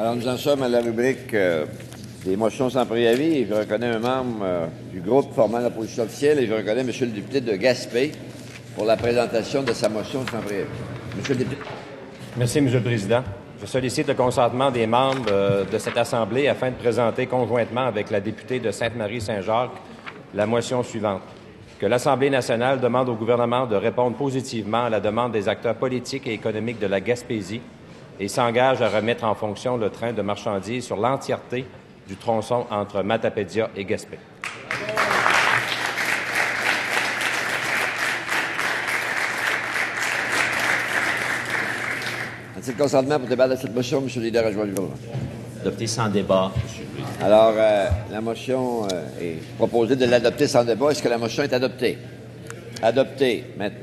Alors, nous en sommes à la rubrique euh, des motions sans préavis je reconnais un membre euh, du groupe formant l'opposition officielle et je reconnais M. le député de Gaspé pour la présentation de sa motion sans préavis. Monsieur le député. Merci, M. le Président. Je sollicite le consentement des membres euh, de cette Assemblée afin de présenter conjointement avec la députée de Sainte-Marie-Saint-Jacques la motion suivante. Que l'Assemblée nationale demande au gouvernement de répondre positivement à la demande des acteurs politiques et économiques de la Gaspésie et s'engage à remettre en fonction le train de marchandises sur l'entièreté du tronçon entre Matapédia et Gaspé. A-t-il consentement pour débattre de cette motion, M. le leader adjoint du gouvernement? Adopté sans débat, le Président. Alors, euh, la motion euh, est proposée de l'adopter sans débat. Est-ce que la motion est adoptée? Adoptée. Maintenant.